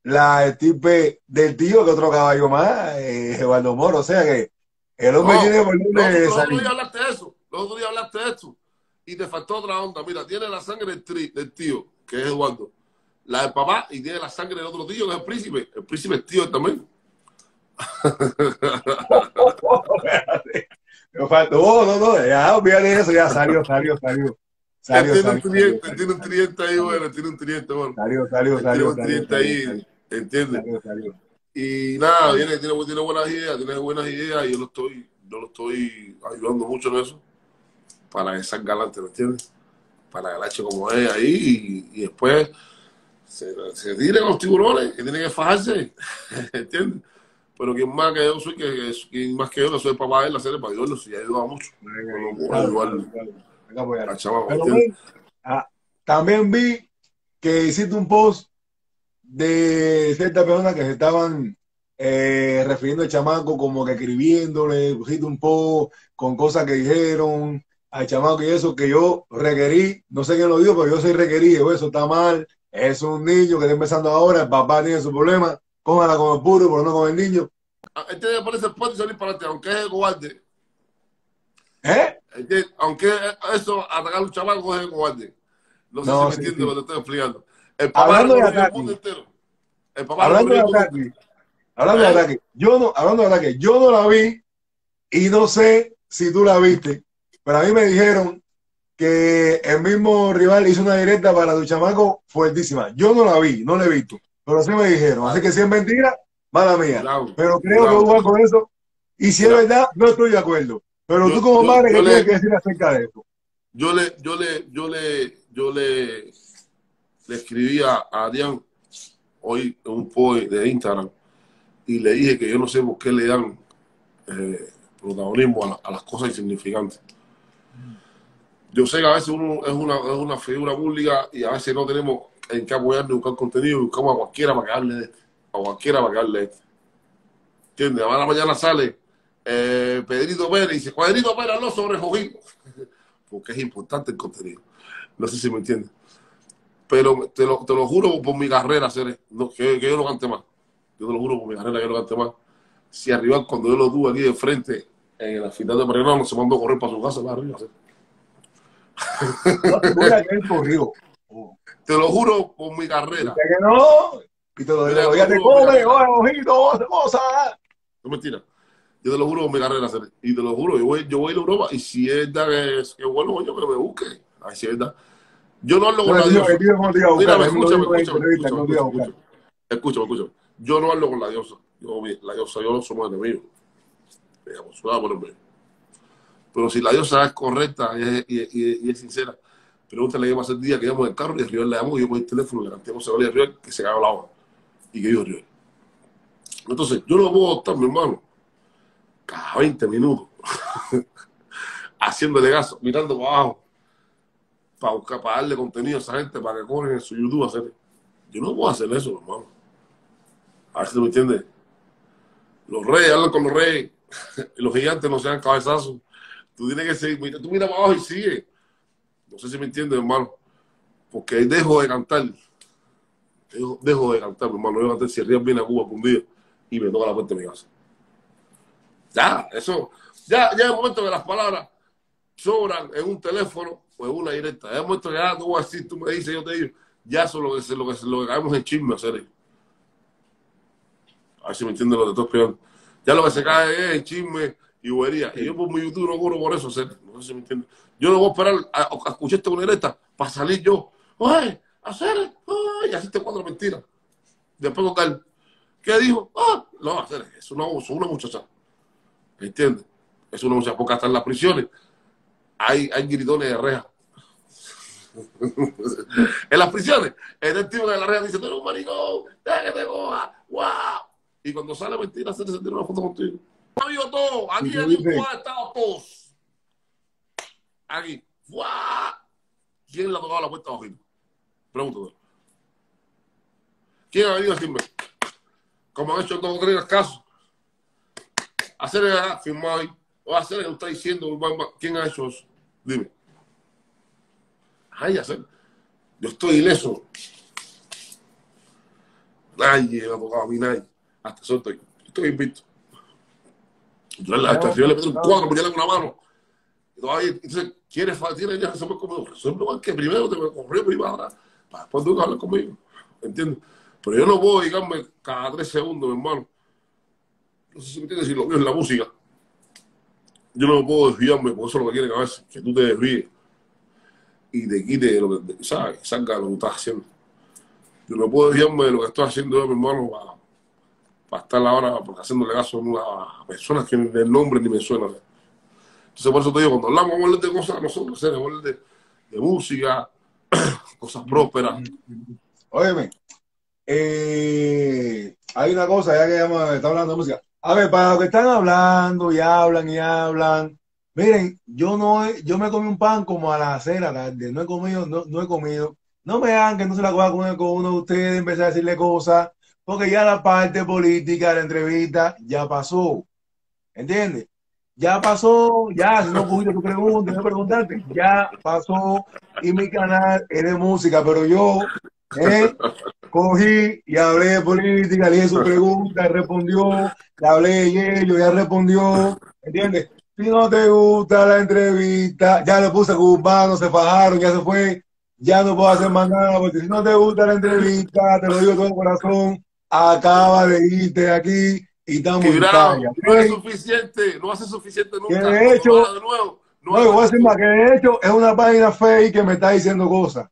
la estirpe del tío, que otro caballo más, eh, Eduardo Moro. O sea que el hombre No, tiene Los volumen los de otros salir. días hablaste de eso. Los otros días hablaste de esto. Y te faltó otra onda. Mira, tiene la sangre del, tri- del tío, que es Eduardo. La del papá, y tiene la sangre del otro tío, que es el príncipe. El príncipe es tío también. Oh, no, no, ya, olvídate eso, ya salió, salió, salió. Salió, tiene un salió, salió, tiene un tridente ahí, bueno, tiene un tridente, bueno. salió, salió, Él tiene salió, un salió, salió, ahí, ¿entiendes? salió, salió. Y nada, tiene, tiene, tiene buenas ideas, tiene buenas ideas y yo lo estoy, yo lo estoy ayudando mucho en eso para que salga adelante, ¿me entiendes? Para que la eche como es ahí y, y después se, se tire con los tiburones que tienen que fajarse, [LAUGHS] ¿entiendes? Pero quien más que yo soy, que, que- quien más que yo, que soy el papá de él, hacer para ayudarlo, sí, ha ayudado mucho. También vi que hiciste un post de ciertas personas que se estaban eh, refiriendo al chamaco como que escribiéndole, pusiste un post con cosas que dijeron al chamaco y eso que yo requerí, no sé quién lo dijo, pero yo soy requerí, digo, eso está mal, es un niño que está empezando ahora, el papá tiene su problema, cójala con el puro, pero no con el niño. Él tiene que ponerse el puente y salir para adelante, aunque es cobarde. ¿Eh? Aunque eso, atacar a un chaval, es cobarde. No sé No, si me entiendes sí. lo que te estoy explicando. El papá Hablando de el ataque. mundo entero. El papá Hablando de ataque, hablando de ¿Eh? ataque, yo no, hablando de ataque, yo no la vi y no sé si tú la viste, pero a mí me dijeron que el mismo rival hizo una directa para tu chamaco fuertísima. Yo no la vi, no la he visto, pero sí me dijeron. Así que si es mentira, mala mía. Pero creo que jugar con eso. Y si es verdad, no estoy de acuerdo. Pero Yo- tú como yo- madre, ¿qué tienes que decir acerca de eso? Yo le, yo le, yo le, yo le, le escribí a a Adrián hoy en un post de Instagram y le dije que yo no sé por qué le dan eh, protagonismo a, la- a las cosas insignificantes. Yo sé que a veces uno es una, es una figura pública y a veces no tenemos en qué apoyarnos, buscar contenido, y buscamos a cualquiera para que a cualquiera para que hable de este. ¿Entiendes? Ahora mañana sale eh, Pedrito Pérez y dice, Pedrito Pérez habló sobre Jojín [LAUGHS] porque es importante el contenido. No sé si me entiendes. Pero te lo, te lo juro por mi carrera, Cere, no, que, que yo no cante más. Yo te lo juro por mi carrera que yo no cante más. Si arriba, cuando yo lo tuve aquí de frente, en la final de Mariano, se mandó a correr para su casa para arriba. Te lo juro por mi carrera. Que no. Y te lo digo, ya te tú, come, mira. oye, ojito, cosa. No mentira. Yo te lo juro por mi carrera. Y te lo juro, yo voy, yo voy a Europa y si es verdad que, es- que bueno, coño, que me busque. Ay, si es verdad. Yo no hablo con la diosa. te Mira, lo escúchame, escúchame, escúchame, te escúchame. Yo no hablo con la diosa. Yo, la diosa, yo no somos enemigos. Digamos, por el. Pero si la diosa es correcta y es, y, y- y es sincera, pregúntale qué pasa el día que íbamos el carro y el River le llamó y yo con el teléfono le canté a el River que se cagó la agua. Y que dijo River. Entonces, yo no puedo estar, mi hermano, cada 20 minutos [LAUGHS] haciéndole gaso, mirando para abajo, para buscar, para darle contenido a esa gente, para que corren en su YouTube a hacer. Yo no puedo hacer eso, hermano. A ver si tú me entiendes. Los reyes hablan con los reyes. [LAUGHS] los gigantes no sean cabezazos. Tú tienes que seguir. Tú mira para abajo y sigue. No sé si me entiendes, hermano. Porque dejo de cantar. Dejo, de cantar, hermano. De cantar si el Río viene a Cuba un día y me toca la puerta de mi casa. Ya, eso. Ya, ya es el momento que las palabras sobran en un teléfono o en una directa. Es el momento que ya tú vas a decir, tú me dices, yo te digo. Ya eso es lo que, lo que, lo que caemos en chisme, hacer. A ver si me entiendes lo que estoy explicando. Ya lo que se cae es en chisme y bobería. Y yo por mi YouTube no cobro por eso. No sé si me entiendes. Yo no voy a esperar a, a escuchar esta para salir yo. Oye, hacer, ay, y hacerte cuatro mentiras. Después total. ¿Qué dijo? Ah, no, hacer, es una, es una muchacha. ¿Entiendes? Es una muchacha, porque hasta en las prisiones hay, hay gritones de reja. [LAUGHS] en las prisiones, el tipo de la red dice, tú eres un maricón, deja que te coja, wow. Y cuando sale mentira, se te una foto contigo. Amigo todo, aquí en el cual estamos todos. Aquí, wow. ¿Quién le ha tocado la puerta ojito? Pregúntate. ¿Quién ha venido a decirme? Como han hecho dos o tres casos. Hacer el firmado ahí. O hacer que está diciendo, ¿quién ha hecho eso? Dime. Ay, hacer. Yo estoy ileso. Nadie me ha tocado a mí, nadie. Hasta eso estoy. Estoy invicto. Yo, la, yo le meto un cuadro, puñal en una mano. Todavía, entonces, ¿quieres tiene ya resolver conmigo? Resuelve igual que primero te corrió primero ahora, para después tú hablar conmigo. ¿Entiendes? Pero yo no puedo dedicarme cada tres segundos, mi hermano. No sé si me entiendes, si lo mío es la música. Yo no puedo desviarme, por eso lo que quieren a veces, que tú te desvíes y te quite lo que, ¿sabes? Salga lo que estás haciendo. Yo no puedo desviarme de lo que estoy haciendo yo, mi hermano, para, para estar ahora haciéndole caso a personas que el nombre ni me suena. Entonces, por eso te digo, cuando hablamos, vamos de cosas nosotros, vamos a de, música, [CLEARS THROAT] cosas prósperas. Óyeme, eh, hay una cosa, ya que está hablando de música. A ver, para los que están hablando y hablan y hablan, miren, yo no yo me comí un pan como a las 6 de la tarde, no he comido, no, no he comido. No me hagan que no se la coja con, uno de ustedes, empezar a decirle cosas, porque ya la parte política de la entrevista ya pasó. ¿Entiendes? Ya pasó, ya, si no cogiste tu pregunta, no preguntaste, ya pasó. Y mi canal es de música, pero yo, eh, cogí y hablé de política, le hice su pregunta, respondió, le hablé de ello, ya respondió, ¿entiendes? Si no te gusta la entrevista, ya le puse cubano, se fajaron, ya se fue, ya no puedo hacer más nada, porque si no te gusta la entrevista, te lo digo todo corazón, acaba de irte aquí y estamos en No es suficiente, no hace suficiente nunca. Que de hecho, de nuevo, no, no voy a decir más, que de hecho es una página fake que me está diciendo cosas.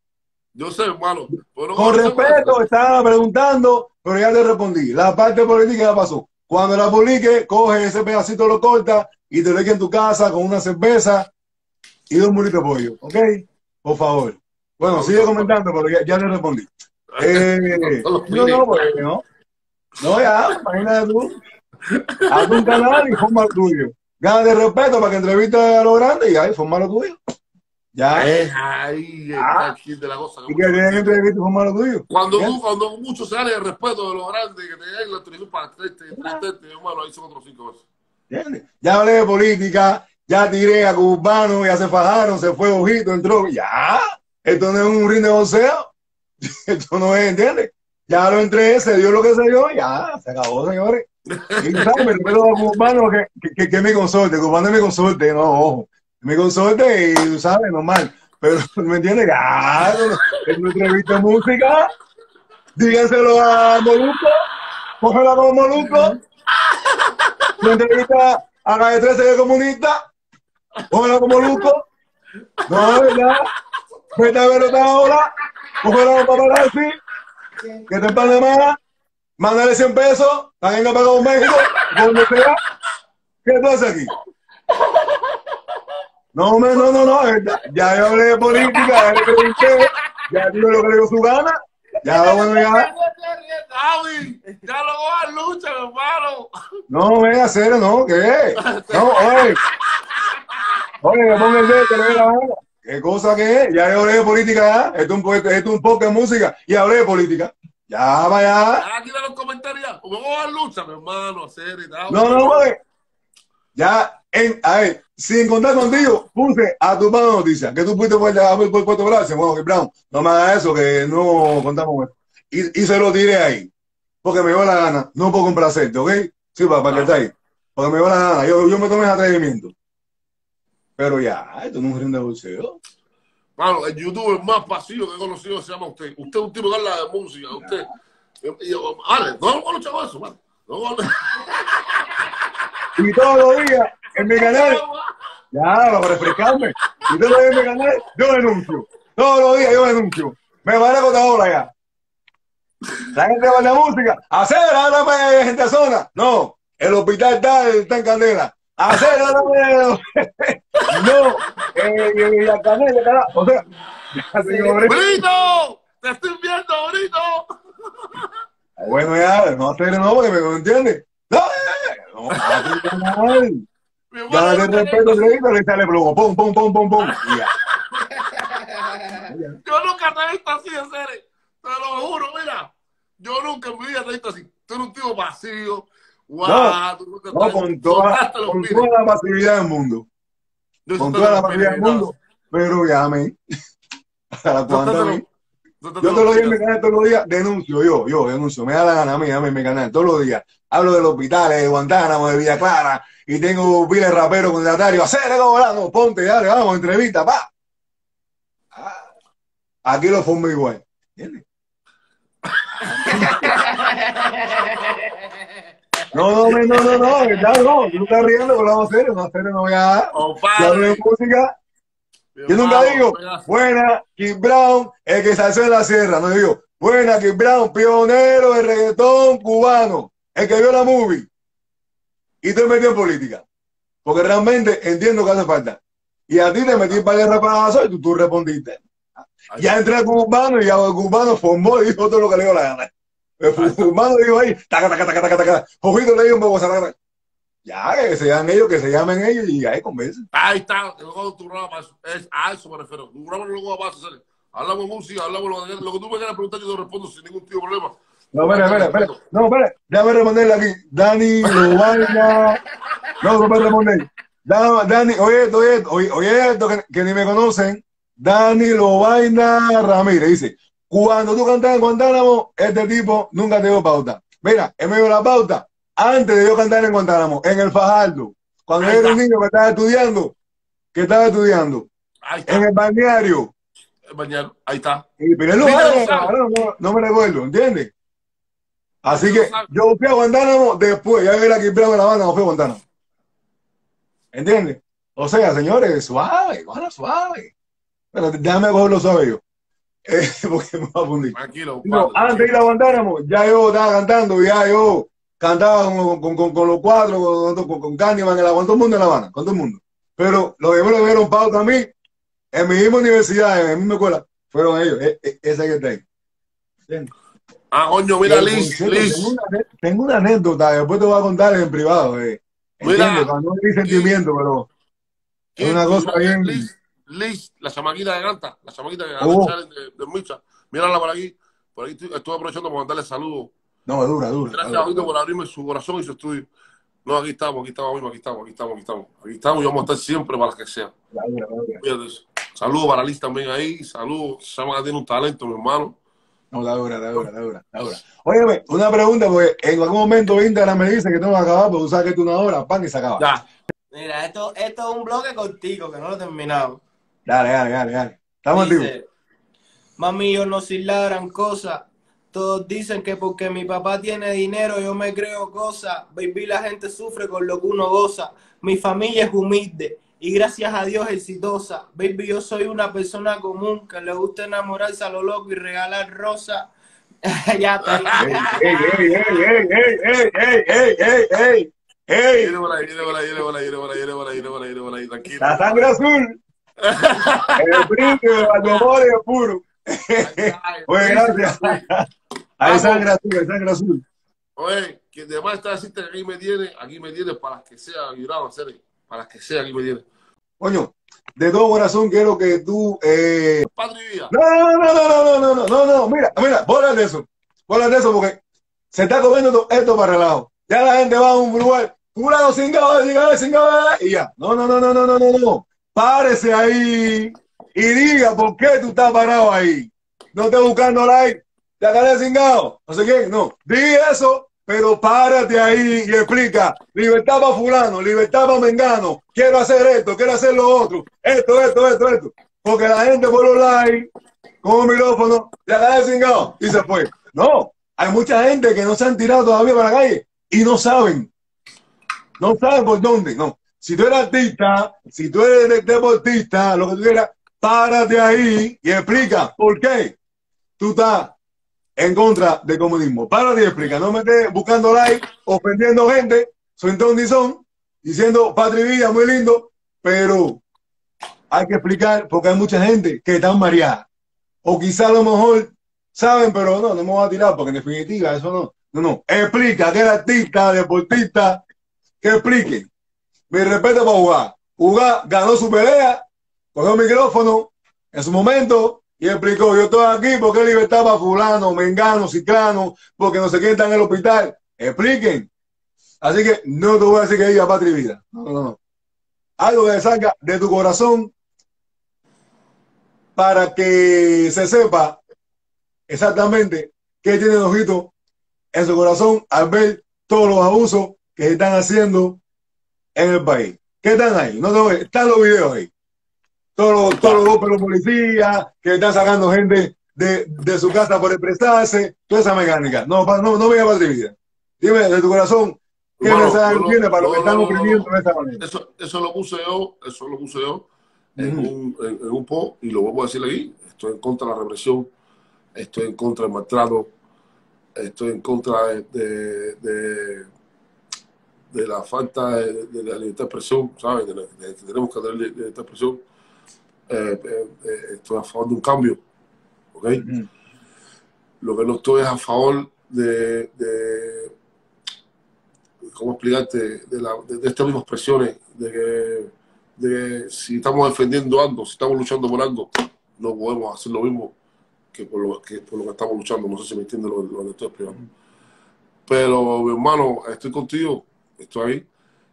Yo sé, hermano. Con respeto, estaba preguntando, pero ya te respondí. La parte política ya pasó. Cuando la publique, coge ese pedacito, lo corta y te lo en tu casa con una cerveza y dos muritos de pollo. ¿Ok? Por favor. Bueno, sigue comentando, pero ya, ya le respondí. Eh, [LAUGHS] no, no, [LAUGHS] no. No, ya, imagínate tú. Haz un canal y forma el tuyo. Gana de respeto para que entreviste a lo grande y ahí forma lo tuyo. Ya. Es ahí ah. el de la cosa. Y que tienen entrevista con malo tuyo. Cuando, tú, cuando mucho sale el respeto de los grandes que te den la televisión para este, este, hermano, ahí son otros cinco veces. ¿Entiendes? Ya hablé de política, ya tiré a cubano, ya se fajaron, se fue ojito, entró. Ya. Esto no es un ring de boxeo. [LAUGHS] Esto no es, ¿entiendes? Ya lo entré, se dio lo que se dio, ya, se acabó, señores. Y sabes, me a cubano que, que, que, me consorte, cubano mi consorte, no, ojo me consulte y tú sabes, normal. Pero, [LAUGHS] ¿me entiendes? Claro, es nuestra entrevista música. Díganselo a Moluco. Cógela con Moluco. Una entrevista a de 13 de comunista. Cógela con Moluco. No, ¿verdad? Vete a ver otra hora. Con paparazzi. Que te de más. Mándale 100 pesos. Venga para México. Donde sea. ¿Qué tú haces aquí? No, no, no, no, ya yo hablé de política, ya le pregunté, ya digo lo que le dio su gana. Ya, bueno, ya. ya lo voy a lucha, hermano. No, venga, cero, no, ¿qué? No, oye. Oye, dedo que le dé la gana. ¿Qué cosa que es? Ya hablé de política, ya. Esto es un, esto es un poco de música y hablé de política. Ya, vaya. Aquí en los comentarios, vamos a lucha, mi hermano, hacer y tal. No, no, oye. Ya, en, a ver, sin contar contigo, puse a tu mano noticia que tú fuiste por, por, por Puerto Brasil. Bueno, que Brown, no me hagas eso, que no contamos eso. Y, y se lo tiré ahí, porque me dio la gana, no puedo complacerte, ¿ok? Sí, para, para que esté ahí. Porque me dio la gana, yo, yo me tomé atrevimiento. Pero ya, esto no es un ring de bolseo. Bueno, el youtuber más pasivo que he conocido se llama usted. Usted es un tipo que habla de música, usted. vale, no lo chavos eso, vale. No, [LAUGHS] y todos los días en mi canal. Ya, para refrescarme. Y todos los días en mi canal, yo denuncio. Todos los días yo denuncio. Me va a la contadora ya. La gente va a la música. Hacer la gente a zona. No, el hospital está, está en candela. Hacer No, eh, eh, la canela, cara, o sea. ¡Brito! ¡Te estoy viendo, Brito! Bueno, ya, no hacer no, porque me entiendes. No, eh, no, Dale no respeto, Fredito, le sale plomo, pum, pum, pum, pum, pum. Yo nunca te he visto así, en serio. Te lo juro, mira. Yo nunca en mi vida te he visto así. Tú eres un tío vacío. Nunca No, estás- con toda, con toda la facilidad del mundo. Yo Con soltaste toda la los facilidad del mundo. Pero ya, amén. [LAUGHS] Yo todos los días en mi pines. canal, todos los días, denuncio, yo, yo denuncio, me da la gana a mí, a mí en mi canal, todos los días. Hablo de los hospitales, de Guantánamo, de Villa Clara, y tengo piles raperos con el hacer volando, ponte, dale, vamos, entrevista, pa. Ah, Aquí lo formo igual. ¿Entiendes? [LAUGHS] No, no, no, no, no, no, ¿verdad? no, tú estás riendo, pero vamos a hacer, no hacer, no voy a dar. Compadre. música, yo nunca digo, buena, Kid Brown, el que se en la sierra. No digo, buena, Kid Brown, pionero del reggaetón cubano, el que vio la movie. Y te metió en política. Porque realmente entiendo que hace falta. Y a ti te metí para el rapazo y tú, tú respondiste. Ya entré al cubano y ya el cubano formó y dijo todo lo que le dio la gana. Dijo ahí, taca, taca, taca, taca, taca. Le poco, taca, taca. Ya, que se llamen ellos, que se llamen ellos y ahí convencen. Ahí está, luego tu programa es a eso me refiero. Tu programa luego va a hacer. Hablamos música, hablamos lo, de- lo que tú me quieras preguntar, yo te respondo sin ningún tipo de problema. No, espera, espera, espera. No, espera. Déjame responderle aquí. Dani Lobaina. No, no me responder. Da- Dani, oye, esto, oye, esto, oye, oye esto que, que ni me conocen. Dani Lobaina Ramírez dice: Cuando tú cantas en Guantánamo, este tipo nunca te dio pauta. Mira, en medio de la pauta, antes de yo cantar en Guantánamo, en el Fajardo, cuando era un niño que estaba estudiando, que estaba estudiando, en el balneario, mañana, ahí está. y pero él lo sabe, no, no me recuerdo, ¿entiendes? Así que yo fui a Guantánamo después, ya que la Brown en la banda, no fui a Guantánamo. ¿Entiendes? O sea, señores, suave, bueno, suave. Pero déjame cogerlo suave yo. Eh, [LAUGHS] porque me va a fundir. Tranquilo, No, antes de ir a Guantánamo, ya yo estaba cantando, ya yo cantaba con, con, con, con los cuatro, con, con, con Candyman, con todo el mundo en La Habana, con todo el mundo. Pero los que me lo dieron a mí, en mi misma universidad, en mi misma escuela, fueron ellos, e- e- ese que está ahí. ¿Entiendes? Ah, coño, mira, Liz, Liz. Tengo una, tengo una anécdota, después te voy a contar en privado. Eh. Mira. No hay sentimiento, pero es una cosa bien. Liz, Liz, la chamaquita de Ganta, la chamaquita de Oh. Ganta de, de Micha. Mírala por aquí. Por ahí estoy, estoy aprovechando para mandarle saludos. No, es dura, dura. Gracias. Abito, por abrirme su corazón y su estudio. No, aquí estamos, aquí estamos mismo, aquí estamos, aquí estamos, aquí estamos. Aquí estamos y vamos a estar siempre para las que eso. Saludos para Liz también ahí. Saludos. Se llama que tiene un talento, mi hermano. No, la dura, la dura, la dura, la dura. Óyeme, una pregunta, porque en algún momento Instagram me dice que tengo que acabar, porque tú sabes que tú una hora, pan y se acaba. Ya. Mira, esto, esto es un bloque contigo, que no lo he terminado. Dale, dale, dale, dale. Estamos. Dice, mami, yo no soy la gran cosa. Todos dicen que porque mi papá tiene dinero yo me creo cosa. Baby, la gente sufre con lo que uno goza. Mi familia es humilde y gracias a Dios exitosa. Baby, yo soy una persona común que le gusta enamorarse a lo loco y regalar rosa. ya está. ¡Ey, ey, ey, ey, ey, ey, ey, ey, ey, ey! ¡Ey! Viene por ahí, viene por ahí, viene por ahí, viene por ahí, viene por ahí, viene por ahí, viene por ahí, tranquilo. La sangre azul. El brillo, amor es puro. Oye, gracias. Hay sangre azul, hay sangre azul. Oye, que además está decirte que aquí me tiene, aquí me tiene para que sea, Girado, en serio, para las que sea, aquí me tiene. Coño, de todo corazón quiero que tú. Eh... Vida. No, no, no, no, no, no, no, no, no, mira, mira, bola de eso. Bola de eso porque se está comiendo to- esto para relajo. Ya la gente va a un lugar, fulano cingado, cingado, cingado, y ya. No, no, no, no, no, no, no, no. Párese ahí y diga por qué tú estás parado ahí. No estés buscando like, te agarré cingado, no sé qué, no. Di eso, pero párate ahí y explica. Libertad para fulano, libertad para mengano. Quiero hacer esto, quiero hacer lo otro. Esto, esto, esto, esto. Porque la gente por los con un micrófono, le agarré cingado y se fue. No, hay mucha gente que no se han tirado todavía para la calle y no saben. No saben por dónde, no. Si tú eres artista, si tú eres de- deportista, lo que tú quieras, párate ahí y explica por qué tú estás en contra del comunismo. Párate y explica. No me estés buscando like, ofendiendo gente, soy un son, diciendo vida, muy lindo, pero hay que explicar porque hay mucha gente que está mareada. O quizá a lo mejor saben, pero no, no me voy a tirar porque en definitiva eso no. No, no. Explica que el artista, deportista, que explique. Mi respeto para jugar. Jugar, ganó su pelea, cogió el micrófono en su momento y explicó, yo estoy aquí porque libertad para fulano, mengano, ciclano, porque no sé quién está en el hospital. Expliquen. Así que no te voy a decir que diga patria y vida. No, no, no. Algo que salga de tu corazón para que se sepa exactamente qué tiene el ojito en su corazón al ver todos los abusos que están haciendo en el país. ¿Qué están ahí? No, no, están los videos ahí. Todos los, todos los golpes de los policías que están sacando gente de, de su casa por expresarse, toda esa mecánica. No, pa- no, no me llama vida. Dime de tu corazón, ¿qué No, mensaje no, no, tiene para los que no, están no, oprimidos no. de esta manera? Eso, eso lo puse yo, eso lo puse yo en, un, en, en un post y lo vuelvo a decir aquí. Estoy en contra de la represión, estoy en contra del maltrato, estoy en contra de, de, de, de la falta de, de la libertad de expresión, ¿sabes? De, la- de que tenemos que tener libertad de expresión. Eh, eh, eh, estoy a favor de un cambio, ¿ok? Lo que no estoy es a favor de, de ¿cómo explicarte? De, la, de, estas mismas presiones, de que, de si estamos defendiendo algo, si estamos luchando por algo, no podemos hacer lo mismo que por lo que, por lo que estamos luchando. No sé si me entiende lo, lo que estoy explicando. Pero, mi hermano, estoy contigo, estoy ahí,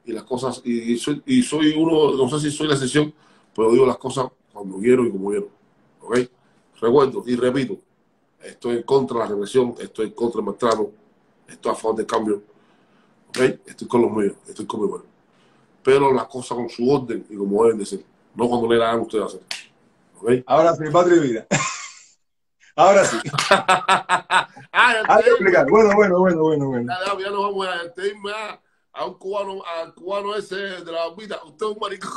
y las cosas, y, y soy, y soy uno, no sé si soy la excepción, pero digo las cosas cuando quiero y como quiero. ¿Ok? Recuerdo y repito, estoy en contra de la represión, estoy en contra del maltrato, estoy a favor del cambio. ¿Ok? Estoy con los míos, estoy con mi pueblo. Pero las cosas con su orden y como deben de ser, no cuando le hagan ustedes hacer. ¿Ok? Ahora sí, patria y vida. [LAUGHS] Ahora sí. [LAUGHS] ah, Hay que explicar. Bueno, bueno, bueno, bueno, bueno. ya, ya, ya nos vamos a, irme a, a un cubano, al cubano ese de la barbita. Usted es un maricón.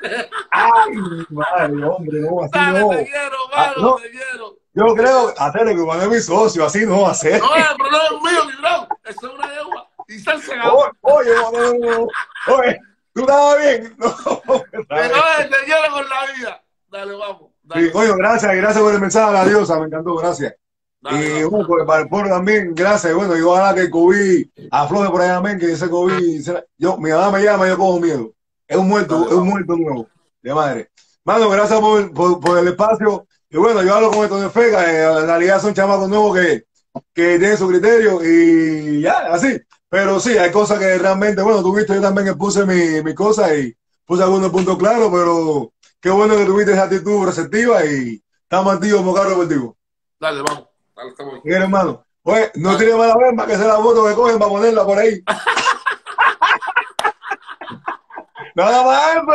[LAUGHS] Ay, madre, hombre, no, así Dale, no. te quiero, Ah, mano, no. te quiero. Yo creo hacerle que cuando es mi socio, así no va a ser. No, el problema es mío, mi bro. Eso es una yegua. Y se han cegado. Oye, oye, no, oye, ¿tú estabas bien? [LAUGHS] No, Pero te quiero con la vida. Dale, vamos. Dale, Sí, oye, gracias, gracias por el mensaje a la diosa, me encantó, gracias. Dale, Y bueno, pues, para el pueblo también, gracias. Bueno, y ojalá que el COVID afloje por allá, amén, que ese COVID. será- Yo, mi mamá me llama, yo cojo miedo. Es un muerto, Dale, es un muerto nuevo, de madre. Mano, gracias por, por, por el espacio. Y bueno, yo hablo con esto de Fega, eh, en realidad son chamacos nuevos que, que tienen su criterio y ya, así. Pero sí, hay cosas que realmente, bueno, tú viste, yo también puse mi, mi cosa y puse algunos puntos claros, pero qué bueno que tuviste esa actitud receptiva y estamos activos como carro deportivo. Dale, vamos. Dale, estamos. Mira, hermano. Oye, no tiene mala verma que sea la foto que cogen para ponerla por ahí. [LAUGHS] Nada más, bro.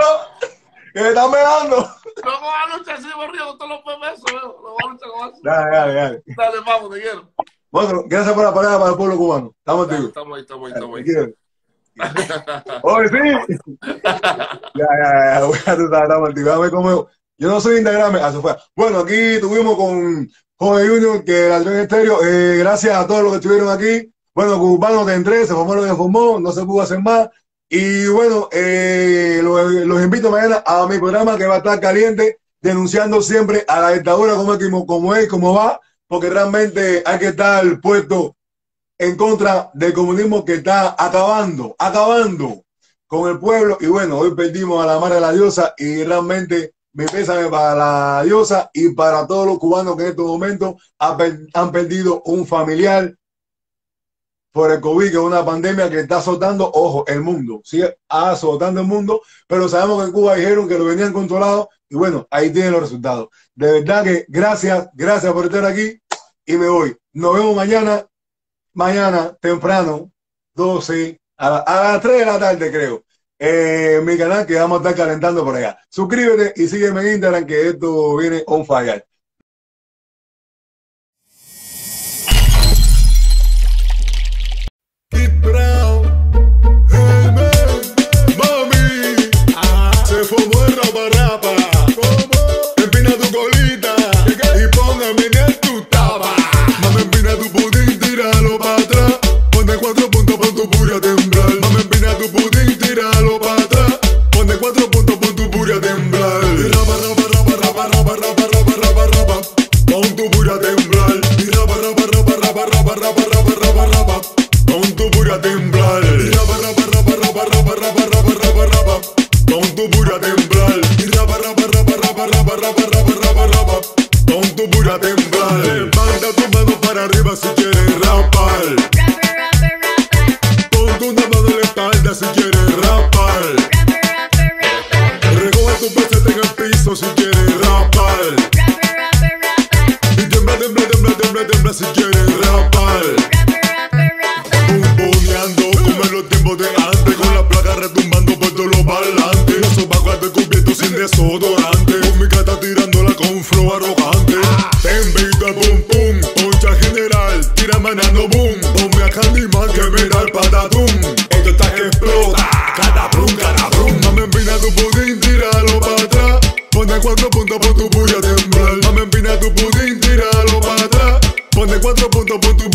Que me están mirando. No coja lucha así, borrido, con todos los pesos, veo. No va a luchar con eso. Dale, dale, dale. Dale, vamos, te quiero. Bueno, gracias por la parada para el pueblo cubano. Estamos contigo. estamos ahí, estamos ahí, Te estamos ahí. quiero. [LAUGHS] Oye, sí. Ya, ya, ya. Voy a tratar, estamos como. Yo no soy Instagram, eso fue. Bueno, aquí tuvimos con Jorge Junior, que la en estéreo. Eh, gracias a todos los que estuvieron aquí. Bueno, Cubano te entré, se formó lo que formó, no se pudo hacer más. Y bueno, eh, los, los invito mañana a mi programa que va a estar caliente, denunciando siempre a la dictadura como, como es, como va, porque realmente hay que estar puesto en contra del comunismo que está acabando, acabando con el pueblo. Y bueno, hoy perdimos a la madre de la diosa y realmente mi pésame para la diosa y para todos los cubanos que en estos momentos han perdido un familiar por el COVID, que es una pandemia que está azotando, ojo, el mundo, sigue azotando el mundo, pero sabemos que en Cuba dijeron que lo venían controlado y bueno, ahí tienen los resultados. De verdad que gracias, gracias por estar aquí y me voy. Nos vemos mañana, mañana temprano, 12, a, a las 3 de la tarde creo, eh, mi canal que vamos a estar calentando por allá. Suscríbete y sígueme en Instagram que esto viene on fire. Mami. Empina tu colita y tú pudiste tirarlo para atrás. Ponte cuatro puntos por tu